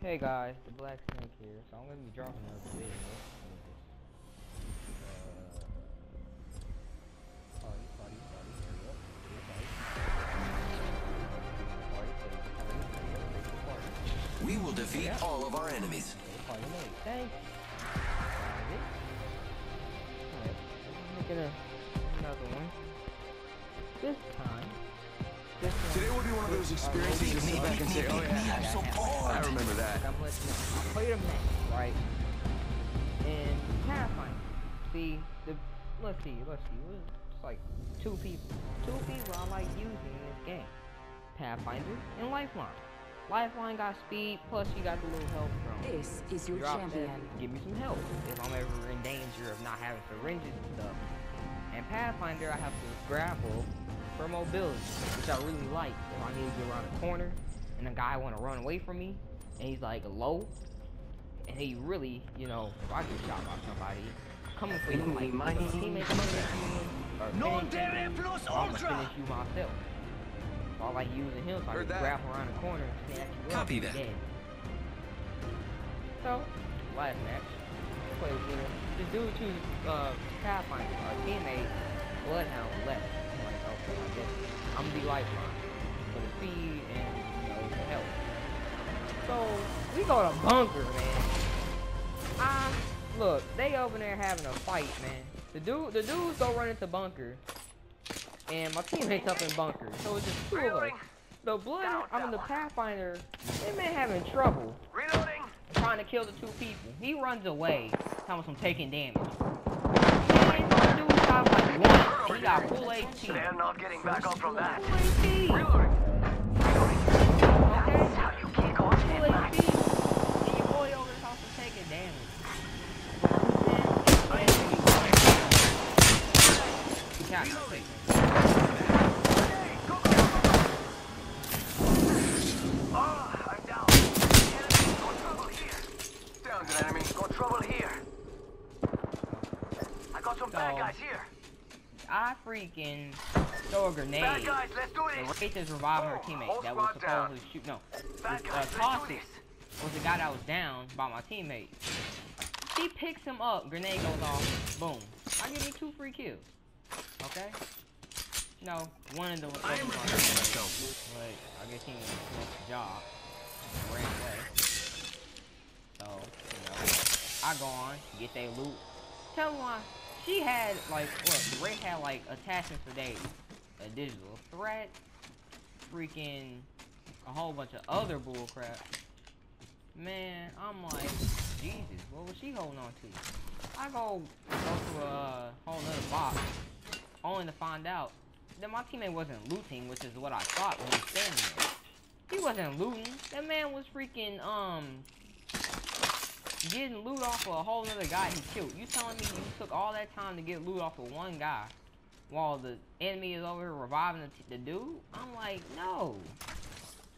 Hey guys, the Black Snake here. So I'm gonna be dropping another video. Uh, party, party, party, hurry up. Party. Party, party, make it party. We will defeat Yeah. all of our enemies. Party. Thanks. Alright. Alright, I'm making a, another one. This time. Be one of those experiences you sit back and say, oh yeah, I'm so I remember that. I'm letting you. I played a match, right? And Pathfinder. See, the let's see, let's see. It was it's like two people. Two people I like using in this game. Pathfinder and Lifeline. Lifeline got speed, plus you got the little health from. This is your Drop champion. that, give me some help if I'm ever in danger of not having syringes and stuff. And Pathfinder, I have to grapple for mobility, which I really like. If I need to get around a corner and a guy want to run away from me, and he's like low, and he really, you know, if I get shot by somebody, coming for you, like, my teammates coming at you, or Non finishing dere you, plus or I'm ultra. gonna finish you myself. So I like using him so I can that. grapple around the corner and snatch you up. Copy that. dead. So, last match, played with the dude who uh Pathfinder, our teammate, Bloodhound left. I'm like, I guess I'm gonna be lifeline for the feed and you know the health. So we go to bunker, man. I look, they over there having a fight, man. The dude, the dudes go run into bunker, and my teammates up in bunker. So it's just two of us. The blood, Down, I mean the. Pathfinder, they been having trouble Reloading. trying to kill the two people. He runs away, telling I'm taking damage. Oh man, the dude shot like one. He got full HP. They're not getting back up from that. Reloading. That's how you kick off Full in And your boy over the house taking damage. Yeah, I take I'm down. Enemy. Got here. Down an enemy. Got trouble here. I got some bad oh. guys here. I freaking throw a grenade. Bad guys, let's do The this. Wraith is reviving her teammate Whole that was squad down. supposed to shoot. No, Bad uh, guys, let's toss do it. this. was the guy that was down by my teammate. He picks him up, grenade goes off, boom. I give me two free kills. Okay? No, one of the I am other preparing ones, myself. but I guess he didn't finish job. Ran away. So, you know, I go on, get their loot. Tell me why. She had, like, look, Ray had, like, attachments for days. A digital threat, freaking a whole bunch of other bullcrap. Man, I'm like, Jesus, what was she holding on to? I go go to a whole other box, only to find out that my teammate wasn't looting, which is what I thought when he was standing there. He wasn't looting. That man was freaking um getting loot off of a whole other guy he killed. You telling me you took all that time to get loot off of one guy while the enemy is over here reviving the, t- the dude? I'm like, no.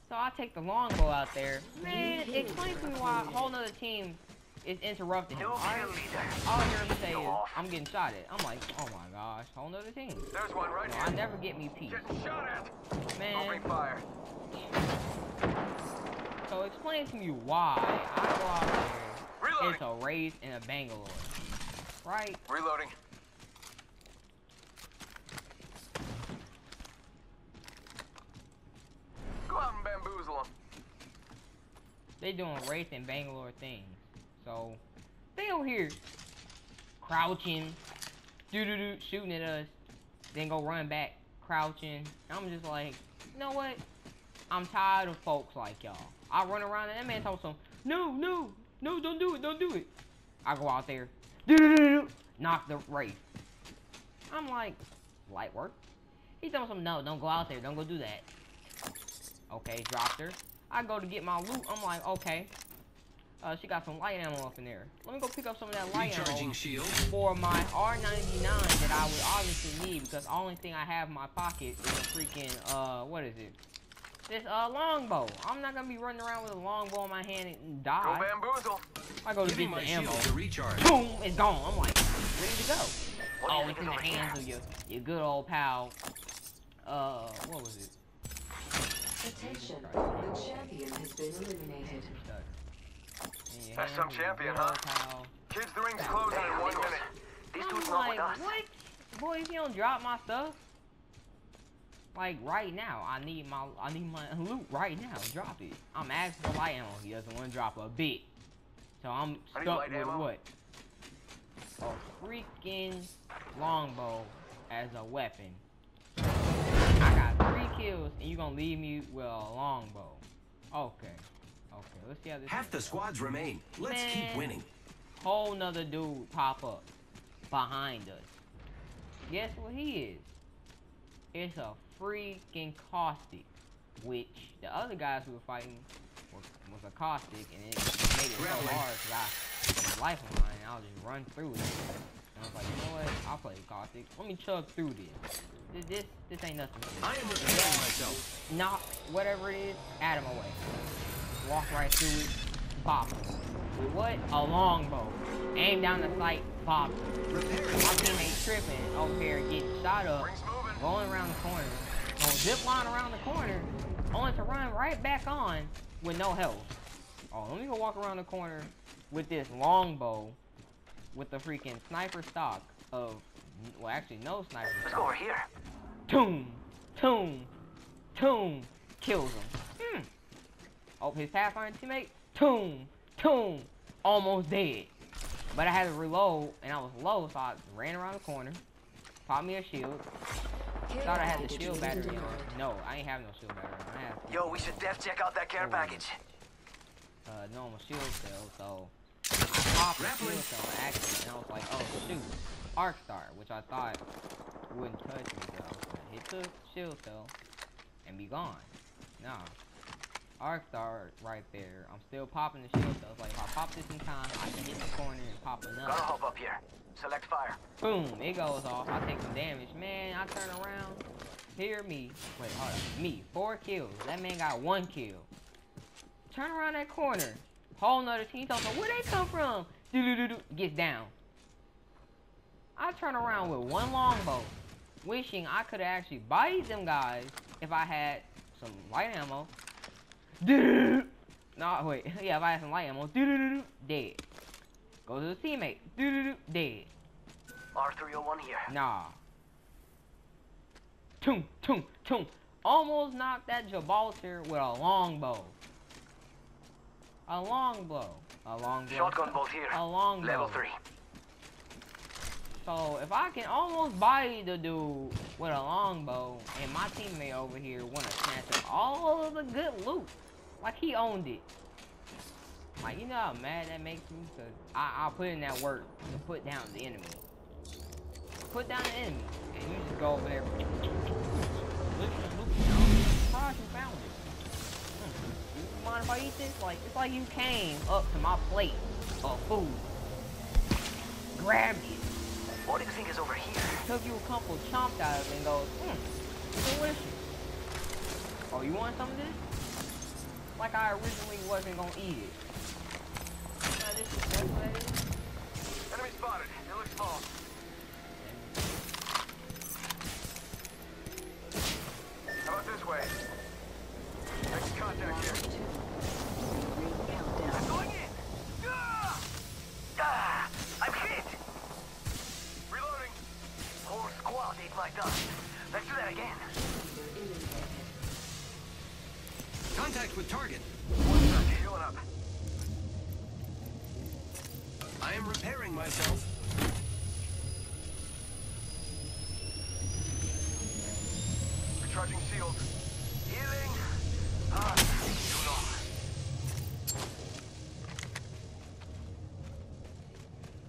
So I take the longbow out there. Man, explain to me why a whole nother team is interrupting him. All kill right? leader. All I hear him say is, I'm getting shot at. I'm like, oh my gosh, whole nother team. There's one right No, here. I never get me peace. Getting shot at. Man, Opening fire. so explain to me why I go out there. It's a Wraith in a Bangalore. Right? Reloading. Go out and bamboozle them. They doing race in Bangalore things. So they over here crouching, doo doo doo, shooting at us, then go run back, crouching. I'm just like, you know what? I'm tired of folks like y'all. I run around and that man told some, no, no, no, don't do it, don't do it. I go out there, doo doo doo doo, knock the Wraith. I'm like, light work. He told some, no, don't go out there, don't go do that. Okay, dropped her. I go to get my loot. I'm like, okay. Uh, she got some light ammo up in there. Let me go pick up some of that light Recharging ammo shield. for my R99 that I would obviously need because the only thing I have in my pocket is a freaking, uh, what is it? This, uh, longbow. I'm not gonna be running around with a longbow in my hand and die. Go die. bamboozle. I go to Giving get my the ammo. to recharge. Boom, it's gone. I'm like, ready to go. What Oh, you it's in the hands of your, your good old pal. Uh, what was it? Attention, the champion has been eliminated. in That's some champion, huh? pal. Kids, the ring's closing in one minute. These I'm dude's not like, with us. what? Boy, if you don't drop my stuff, like right now, I need my I need my loot right now. Drop it. I'm asking for light ammo. He doesn't want to drop a bit, so I'm I stuck with ammo. what? A freaking longbow as a weapon. I got three kills, and you're gonna leave me with a longbow? Okay, okay. Let's see how this. Half the squads remain. Let's Man. keep winning. whole nother dude pop up behind us. Guess what he is? It's a freaking caustic, which the other guys who were fighting was, was a caustic, and it made it so hard because I had a lifeline, and I'll just run through it. And I was like, you know what? I'll play caustic. Let me chug through this. This this, this ain't nothing. I am repairing myself. Knock whatever it is, add him away. Walk right through it, pop. With what? A longbow. Aim down the sight, pop. Repairing My my teammate tripping over here getting shot up, going around the corner. Gonna zip line around the corner, only to run right back on with no health. Oh, let me go walk around the corner with this longbow with the freaking sniper stock of, well actually no sniper Let's go over here. Toom, toom, toom, kills him. Hmm. Oh, his Pathfinder teammate, toom, toom, almost dead. But I had to reload, and I was low, so I ran around the corner, popped me a shield. Thought I had the shield battery on. No, I ain't have no shield battery on. I had Yo, we should def check out that care Oh. package. uh, no, normal shield cell, so I popped the shield cell on accident, and I was like, oh shoot, Arc Star, which I thought wouldn't touch me, so I was gonna hit the shield cell and be gone. Nah, Arc Star right there. I'm still popping the shield cell. It's like if I pop this in time, I can hit the corner and pop Gotta another. hop up here. Select fire. Boom, it goes off. I take some damage. Man, I turn around. Hear me. Wait, hold on. Me, four kills. That man got one kill. Turn around that corner. Whole nother team talking, where they come from? Do do do do. Gets down. I turn around with one longbow, wishing I could have actually bodied them guys if I had some light ammo. Do No, wait. Yeah, if I had some light ammo. Do do do do. Dead. Go to the teammate. Do do do. Dead. R301 here. Nah. Toom, toom, toom. Almost knocked that Gibraltar with a longbow. A longbow. A longbow. Shotgun bolt here. A longbow. Level 3. So if I can almost body the dude with a longbow, and my teammate over here want to snatch up all of the good loot, like he owned it. Like you know how mad that makes me, cause I I put in that work to put down the enemy. Put down the enemy, and you just go over there. Look look surprised you found it. You mind if I eat this? Like it's like you came up to my plate of food, grabbed it, What do you think is over here? took you a couple chomps out of it and goes, hmm, delicious. Oh, you want some of this? Like I originally wasn't gonna eat it. Now, this is that's what? Enemy spotted. It looks small. How about this way? Next contact here. I'm going in. Ah! Ah! I'm hit. Reloading. Whole squad ate my dust. Let's do that again. Contact with target. Healing up. I am repairing myself. Recharging shield. Healing. Ah, too long.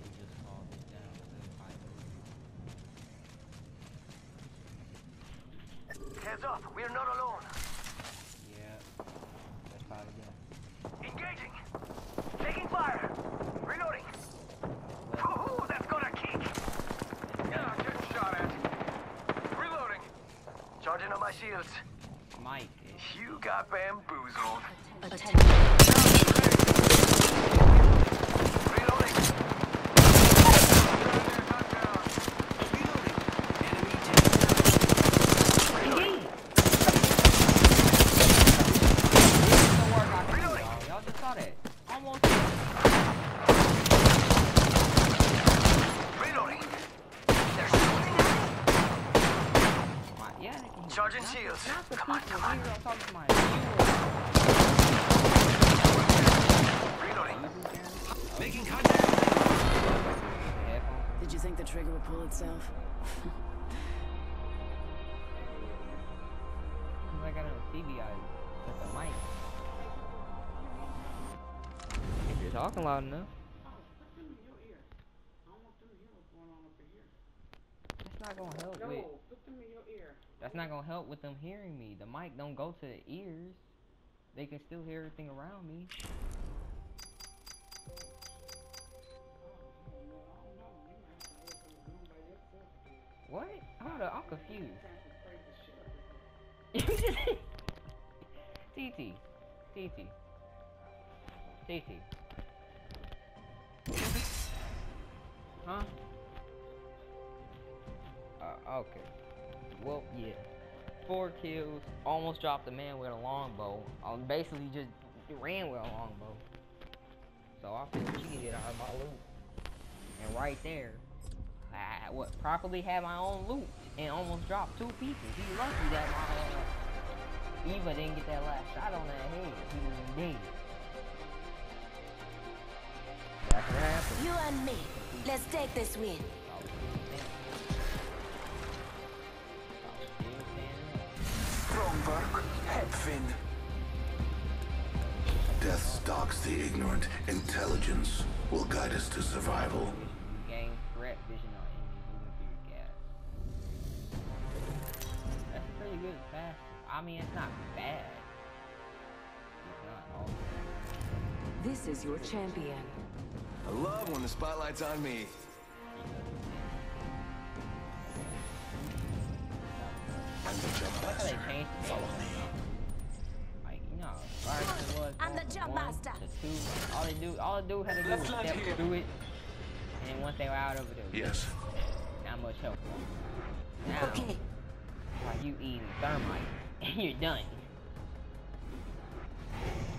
We just called it down to the pipe. Heads up. We're not alone. Yeah. Let's try it again. Engaging. Taking fire. Reloading. Let's- Woohoo! That's gonna kick. Yeah, I'm getting shot at. Reloading. Charging on my shields. Mike. You got bamboozled. Reloading. Touchdown. Reloading. Enemy taken down. Indeed. Y'all just saw that. Almost. Charging not, shields. Not the Come on, people come on. here. I'm talking to my viewers. Reloading. Making contact. Headphones. Did you think the trigger would pull itself? I got it on TV, I with the mic. If you're talking loud enough. That's not gonna help No, with. That's not gonna help with them hearing me. The mic don't go to the ears. They can still hear everything around me. What? Hold up, I'm confused. TT. TT. TT. Huh? Uh, okay. Well, yeah. Four kills. Almost dropped a man with a longbow. I basically just ran with a longbow. So I feel cheated out of my loot. And right there, I what properly had my own loot and almost dropped two people. He lucky that my uh, Eva didn't get that last shot on that head. He was dead. That's what happened. You and me. Let's take this win. I was still standing. I was still standing up. Strong work. Head. Death stalks the ignorant. Intelligence will guide us to survival. I mean, it's not bad. It's not all bad. This is your champion. I love when the spotlight's on me. I like how they changed the Follow me. Like, you know, first it was I'm the going jump one master. two. All they do, all they do had to do Let's was step here. through it. And then once they were out of it, it was Yes. not much help. Now, Okay. like you eating thermite, and you're done.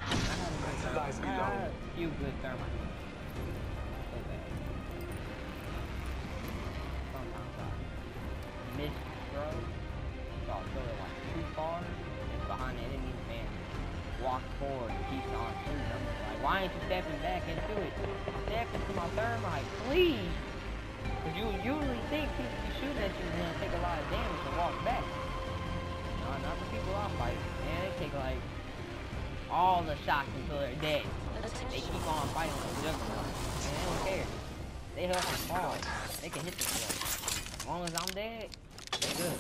I had a good- thermite. Sometimes I miss throw, it like too far, it's behind the enemy man. Walk forward and keeps on shooting. Just like, why ain't you stepping back into it? Step into my thermite, please! Cause you usually think people you shoot at you gonna take a lot of damage and walk back. All the shots until they're dead. They keep on fighting like juggernaut. And they don't care. They help them fall. They can hit the floor. As long as I'm dead, they good.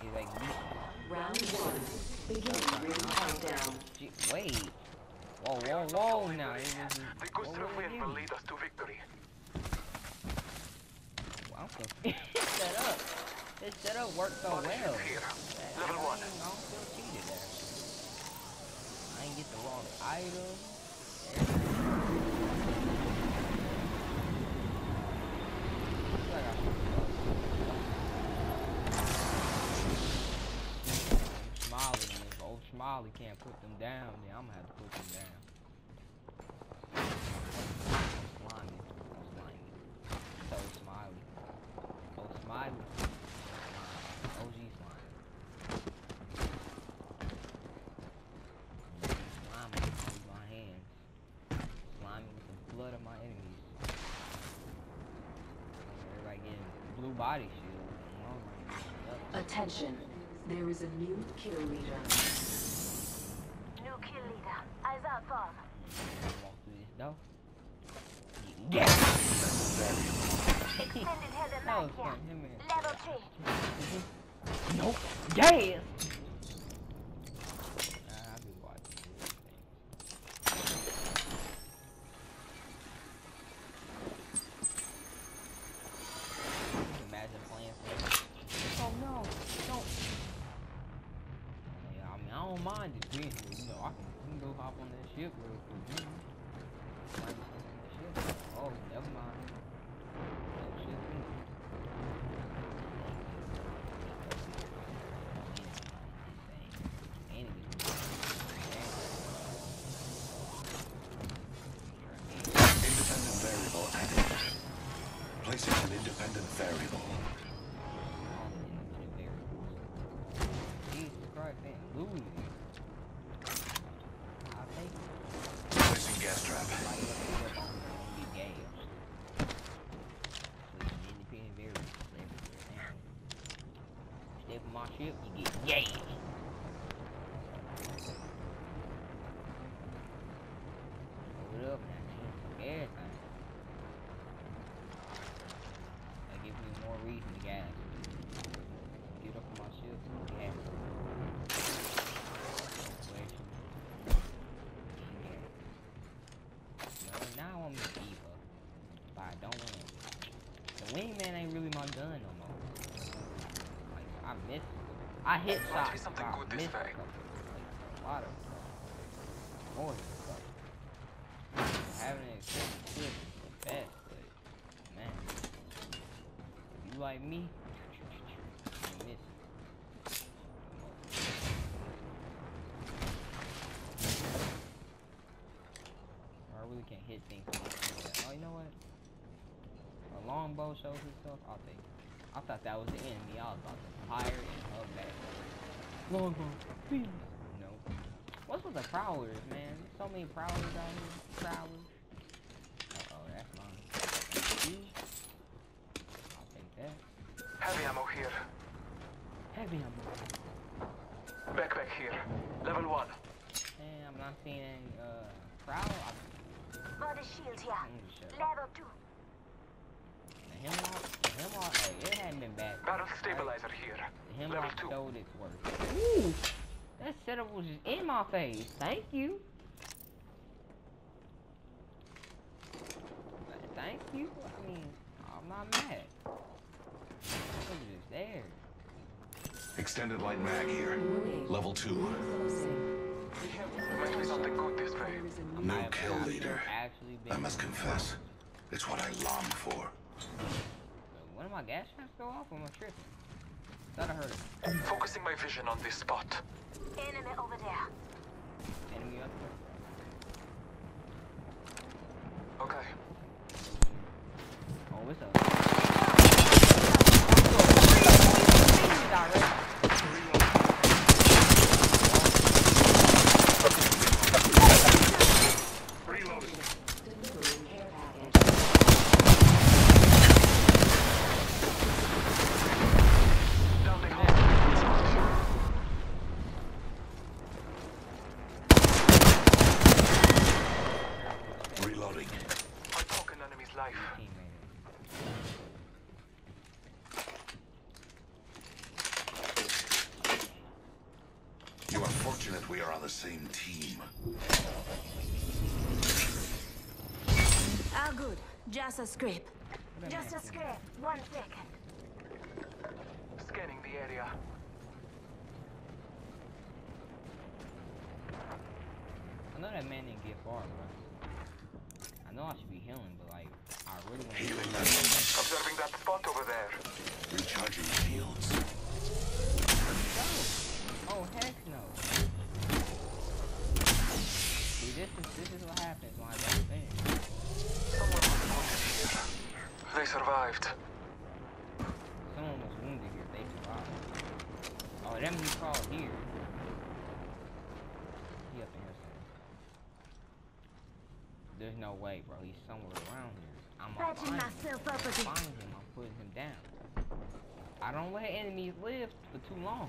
He's like, Round one. Beginning ring countdown. Wait. Whoa, whoa, whoa, now. This is, The what Gustav would it win will lead us to victory. I'm confused. set up. This setup worked so well. Munitions here. that I Level one. I don't feel cheated there. I ain't get the wrong item. if old Smiley can't put them down, then I'm gonna have to put them down. Slimy. Slimy. So Smiley. Oh, Smiley. OG Slime. Slimy with my hands. Slimy with the blood of my enemies. Everybody getting blue body shield. Attention. There is a new kill leader. New kill leader. Eyes out for. Walk through this door. Yeah! Extended header That was mag fun. here. Him and Level 3. Nope. Yes. Nah, I be watching weird things. Imagine playing some. Oh no! Don't. Yeah, I mean, I don't mind it visually. You know, I can, we can go hop on that ship real quick. You know? Might be something on the ship. Oh, never mind. No ship. Independent variable added. Placing an independent variable. been losing. I'll take it. Placing gas trap. Like, you get gas. So you can independent variables everywhere. Step on my ship, you get gas. Hold it up now, man. Everything. That gives me more reason to gas. Get up on my ship, gas. Wait. Yeah. No, now I want me to Eva. But I don't want to. The wingman ain't really my gun no more. Like, I miss I hit Must something good this way. a lot of stuff. More stuff. Having it the best, but man. If you like me, you miss it. I really can't hit things. Oh, you know what? A longbow shows itself. I'll take it. I thought that was the enemy. I was about to fire and hug back. Longbow, please. No. What's with the prowlers, man? So many prowlers out here. Prowlers. Uh oh, that's mine. I'll take that. Heavy ammo here. Heavy ammo. Backpack here. Level one. And I'm not seeing any uh prowler. I, Body shield here. I'm gonna shut up. Level 2. The hemlock, the hemlock, hey, it hadn't been bad. Barrel stabilizer here. The Level hemlock two. showed its worth. Ooh, that setup was just in my face. Thank you. Thank you. I mean, I'm not mad. It was just there. Extended light mag here. Level 2. Might be something good this way. There is a I'm new No kill leader. I must confess, it's what I long for. When did my gas traps go off? Or am I tripping? Thought I heard it. Focusing my vision on this spot. Enemy over there. Enemy up there. Okay. Oh, it's a. Direct. delivering care package. Down the hall. Reloading. I took an enemy's life. Teammate. You are fortunate we are on the same team. All good. Just a scrape. What that Just a man scrape. One second. Scanning the area. I know that man didn't get far, bro. I know I should be healing, but like, I really want to. Healing levels. Observing that spot over there. Recharging shields. Oh heck no! See, this is this is what happens when I don't finish. Someone was wounded here. They survived. Someone was wounded here. They survived. Oh, them he called here. He up in here somewhere. There's no way, bro. He's somewhere around here. I'm gonna Patching find him. myself up If I again. find him. I'm putting him down. I don't let enemies live for too long.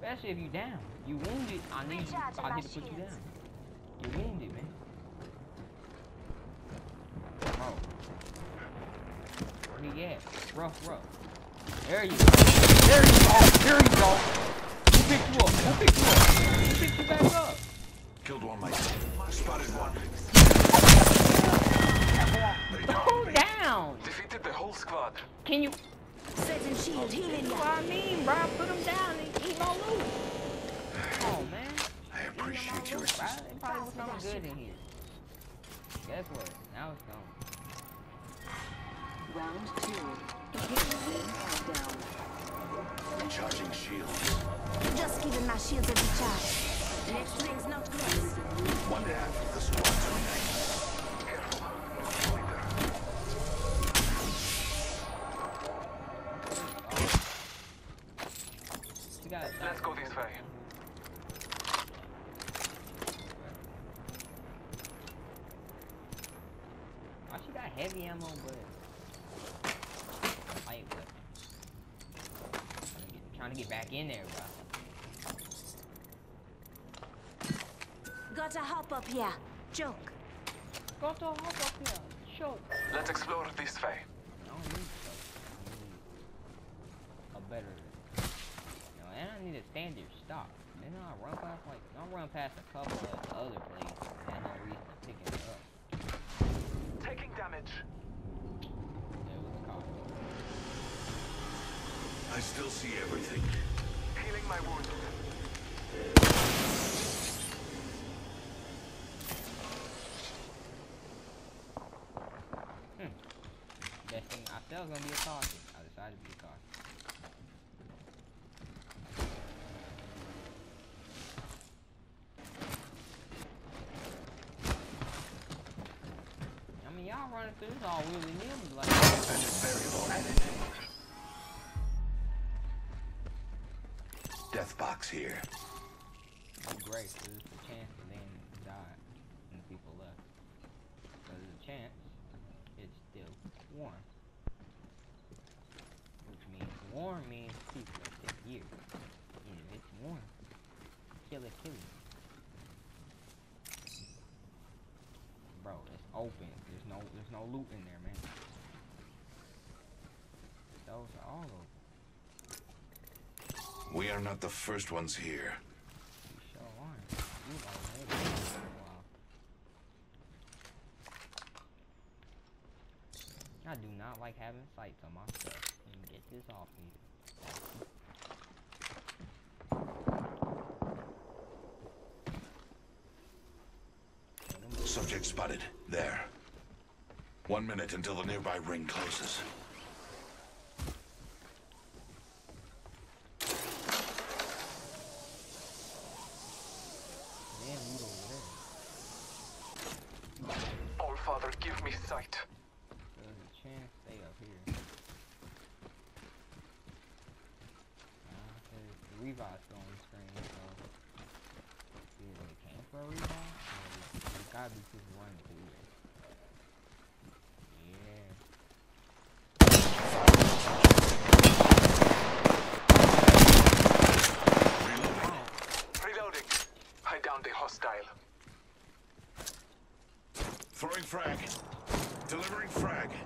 Especially if you down. You wounded. I need you. I need to put you down. You wounded, man. Bro. Where he at? Rough, rough. There you go. There you go. There you go. Who picked you up? Who picked you up? Who picked you back up? Killed one myself. Spotted one. Go down. Defeated the whole squad. Can you? Setting shield. Oh, healing That's ya. what I mean, bro. Put him down and eat my loot. Come on, oh, man. I appreciate your loot, assistance. It probably was something good in here. Guess what? Now it's gone. Round two. Beginning countdown. Recharging shields. Just giving my shields a recharge. Next ring's not close. One half of the squad's heavy ammo, but light weapon. I'm trying to get back in there, bro. Gotta hop up here. Joke. Gotta hop up here. Joke. Let's explore this way. a better. You know, and I need a standard stock. Then I run past like I run past a couple of other places and no reason to pick it up. Taking damage. It was a car. I still see everything. Healing my wounds. Hmm. Best thing I thought it was gonna be a caution. I decided to be a caution. I mean, y'all running through this all willy nilly like. That is very low. Death box here. Oh, great. There's a chance that they died and the people left. So there's a chance it's still warm. Which means warm means people are still here. And if it's warm, kill it, kill it. Bro, it's open. There's no loot in there, man. Those are all open. We are not the first ones here. You sure aren't. You already for a while. I do not like having sights on my stuff. Let me get this off me. Subject spotted. There. One minute until the nearby ring closes. Damn, loot over there. All Father, give me sight. There's a chance they up here. Nah, the revive still screen, so either they came for a revive, or they, they gotta be people running through there. Yeah. Reloading. I downed a hostile. Throwing frag. Delivering frag.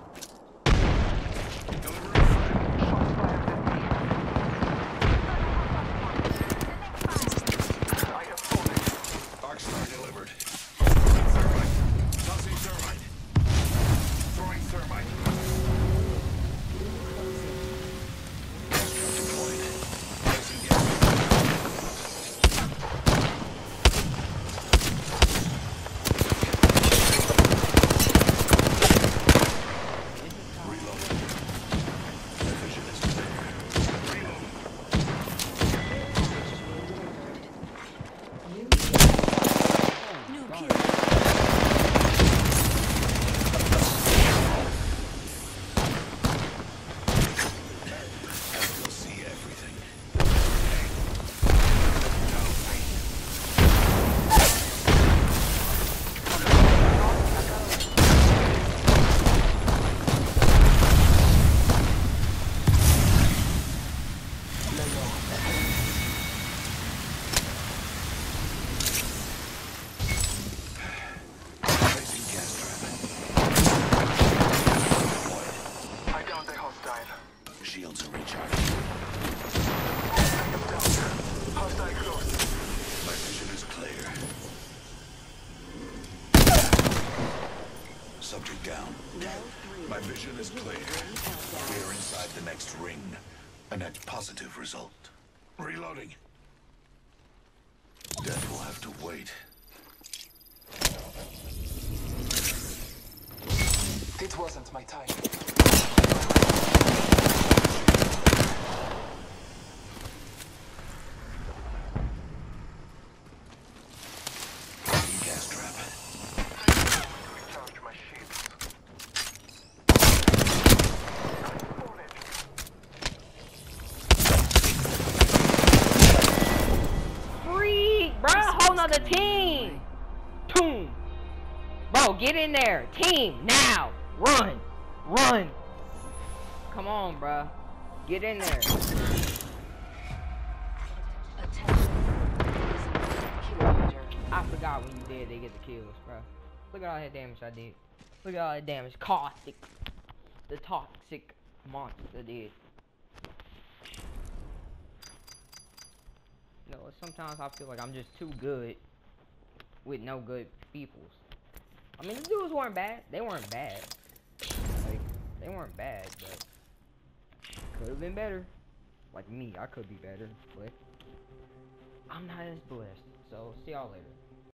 Shields are recharged. I am down. Hostile close. My vision is clear. Subject down. My vision is clear. We are inside the next ring. A net positive result. Reloading. Death will have to wait. It wasn't my time. another team. Boom. Bro, get in there. Team, now. Run. Run. Come on, bro. Get in there. I forgot when you did they get the kills, bro. Look at all that damage I did. Look at all that damage. Caustic. The toxic monster did. You know, sometimes I feel like I'm just too good with no good peoples. I mean, the dudes weren't bad. They weren't bad. Like, they weren't bad, but could have been better. Like me, I could be better, but I'm not as blessed. So, see y'all later.